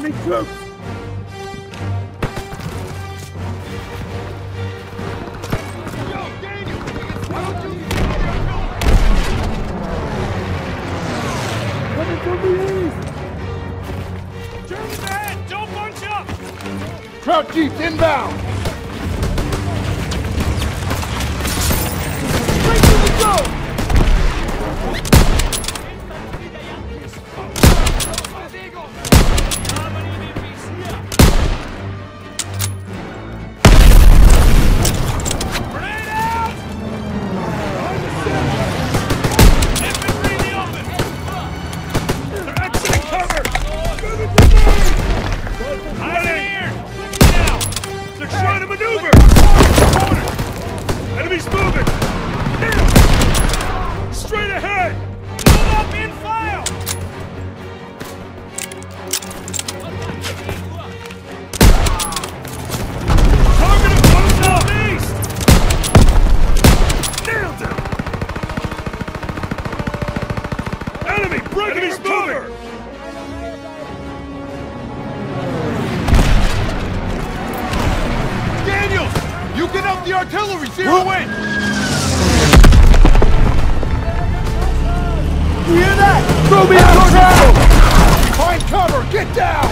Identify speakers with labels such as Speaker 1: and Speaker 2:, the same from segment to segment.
Speaker 1: enemy troops! Coming from the east!
Speaker 2: Don't bunch up!
Speaker 1: Trout Jeeps inbound! Get the artillery! Zero in! You hear that? Throw me out, Trout! Find cover! Get down!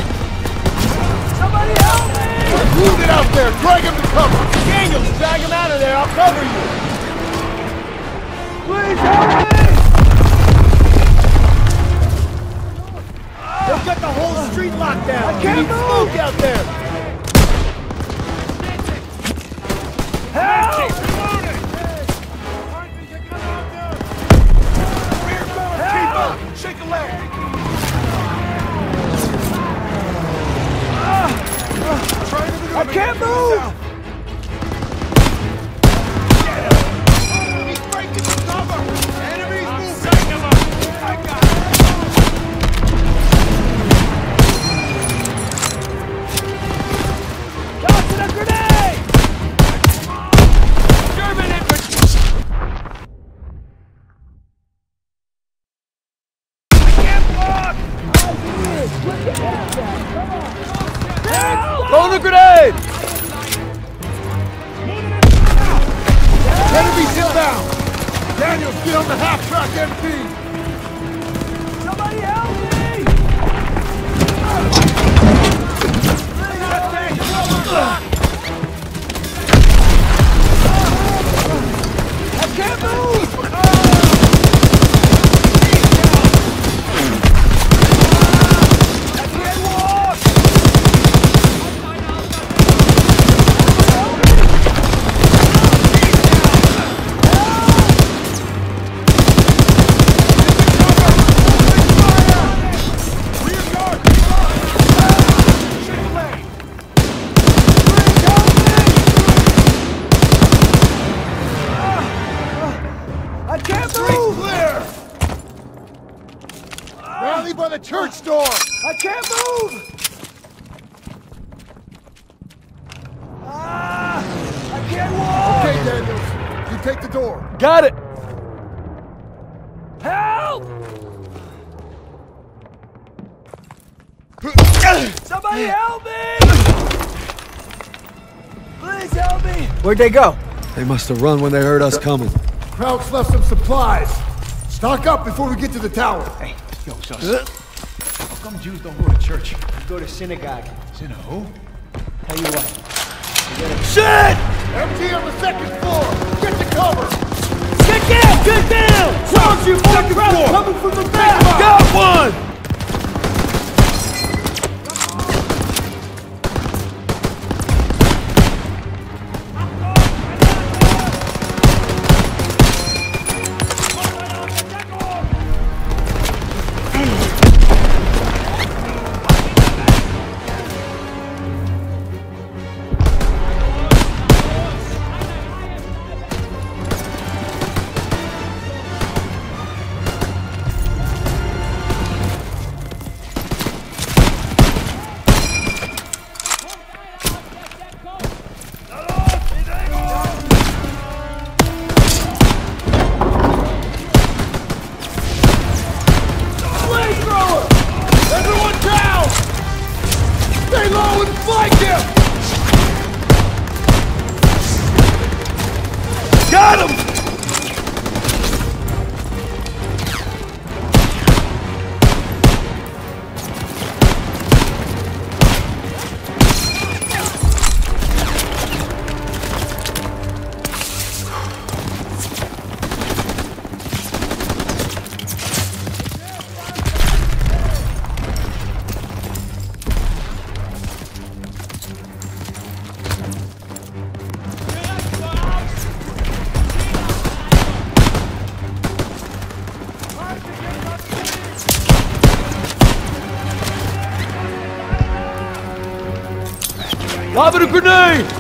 Speaker 1: Somebody help me! They're wounded out there! Drag him to cover! Daniels, drag him out of there! I'll cover you! Please help me! They've got the whole street locked down! I can't move! out there! Got it! Help! Somebody help me! Please help me!
Speaker 3: Where'd they go?
Speaker 4: They must have run when they heard us coming.
Speaker 1: Krauts left some supplies. Stock up before we get to the tower.
Speaker 5: Hey, yo, sus. How come Jews don't go to church?
Speaker 3: Go to synagogue.
Speaker 5: Synagogue? who?
Speaker 3: Tell you what.
Speaker 1: Shit! MG on the second floor. Get to cover.
Speaker 3: Get down!
Speaker 1: Charge you! Second floor. Coming from the back.
Speaker 3: Got one! Got him! Lobbing a grenade!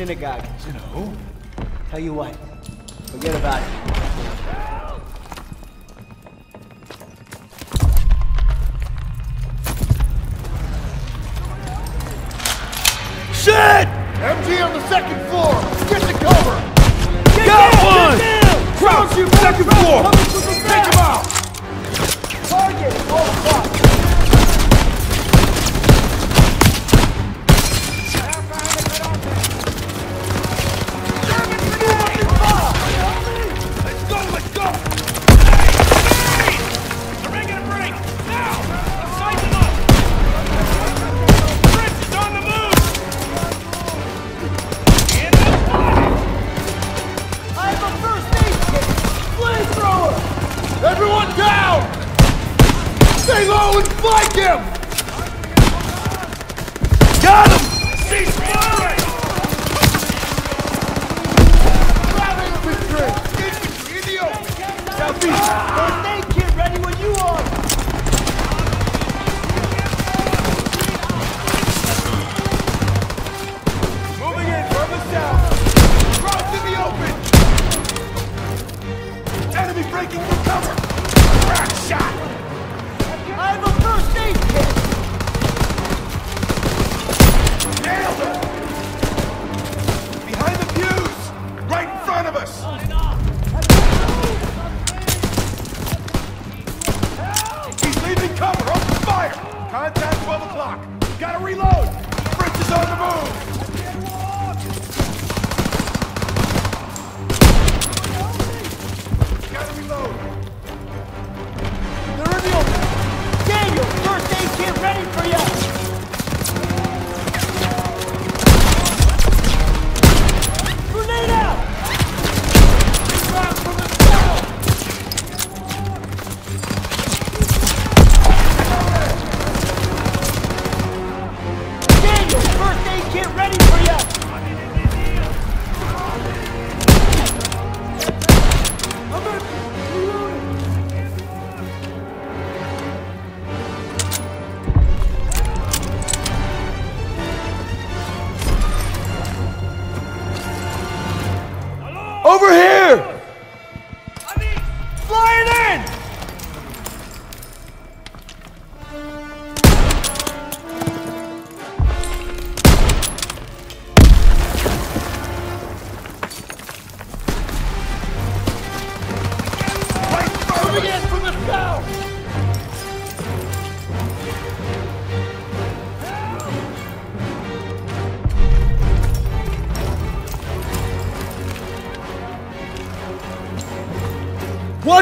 Speaker 3: Synagogue.
Speaker 5: You know?
Speaker 3: Tell you what, forget about it.
Speaker 4: Shit!
Speaker 1: MG on the second floor! Get to cover!
Speaker 4: Got one!
Speaker 1: Crouch, you second floor!
Speaker 2: And
Speaker 1: him! Reload! Fritz is on the move! Gotta reload!
Speaker 3: They're in the open! Daniel, first aid kit ready for you!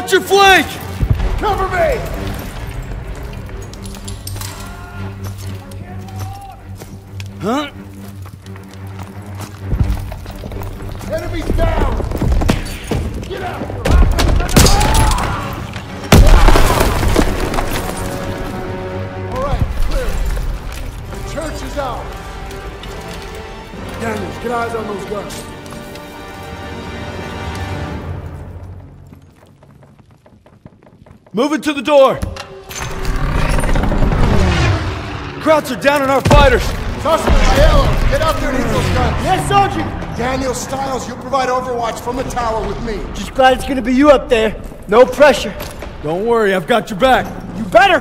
Speaker 4: Watch your flank!
Speaker 1: Cover me!
Speaker 4: Huh?
Speaker 1: Enemies down! Get out! All right, clear. Church is out. Daniels, get eyes on those guns.
Speaker 4: Moving to the door! Krauts are down on our fighters!
Speaker 1: Zussman, Aiello, get out there and hit those guns.
Speaker 3: Yes, Sergeant!
Speaker 1: Daniel Stiles, you provide overwatch from the tower with me.
Speaker 3: Just glad it's gonna be you up there. No pressure.
Speaker 4: Don't worry, I've got your back.
Speaker 3: You better!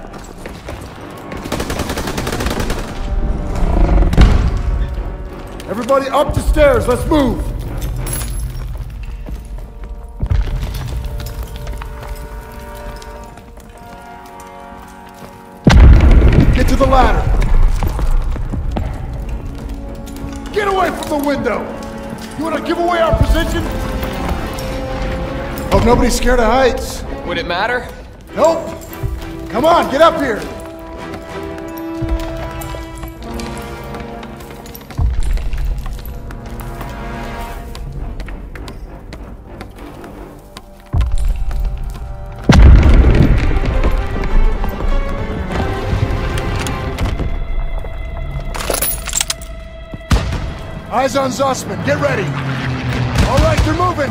Speaker 1: Everybody up the stairs, let's move. The ladder. Get away from the window. You want to give away our position? Hope nobody's scared of heights.
Speaker 6: Would it matter?
Speaker 1: Nope. Come on, get up here. Eyes on Zussman. Get ready. All right, they're moving.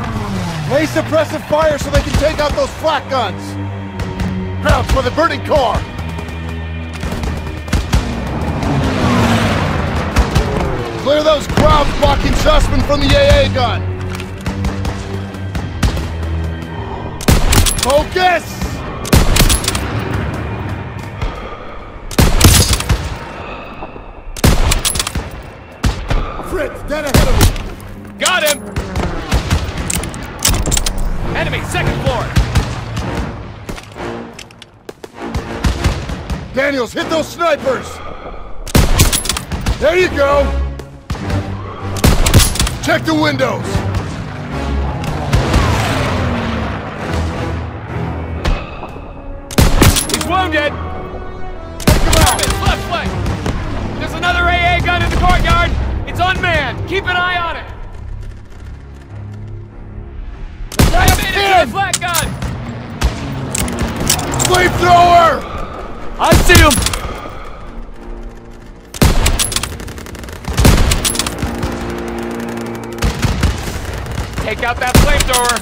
Speaker 1: Lay suppressive fire so they can take out those flak guns. Crouch for the burning car. Clear those crowds blocking Zussman from the AA gun. Focus!
Speaker 2: Enemy, second floor!
Speaker 1: Daniels, hit those snipers! There you go! Check the windows!
Speaker 2: He's wounded! His left flank! There's another AA gun in the courtyard! It's unmanned! Keep an eye on it! I made it to the flak gun!
Speaker 1: Flamethrower!
Speaker 4: I see him!
Speaker 2: Take out that flamethrower!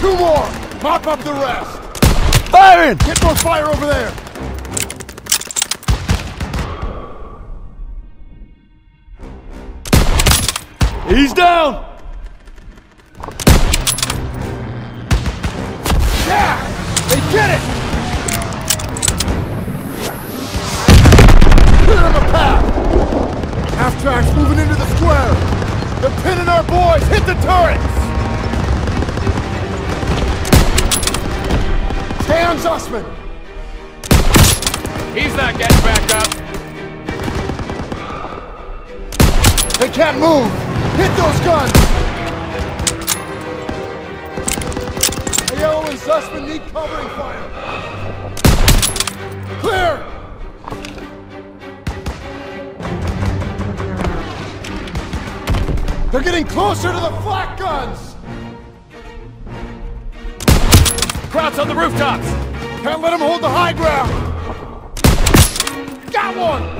Speaker 1: Two more! Mop up the rest!
Speaker 4: Firing!
Speaker 1: Get more fire over there!
Speaker 4: He's down!
Speaker 1: Tracks moving into the square! They're pinning our boys! Hit the turrets! Stay on Zussman!
Speaker 2: He's not getting back up!
Speaker 1: They can't move! Hit those guns! Aiello and Zussman need covering fire! They're getting closer to the flak guns!
Speaker 2: Krauts on the rooftops!
Speaker 1: Can't let them hold the high ground! Got one!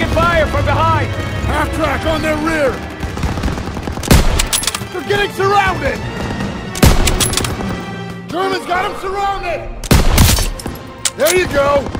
Speaker 2: Taking fire from behind!
Speaker 1: Half track on their rear! They're getting surrounded! Germans got them surrounded! There you go!